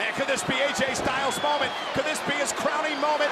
Man, could this be AJ Styles' moment? Could this be his crowning moment?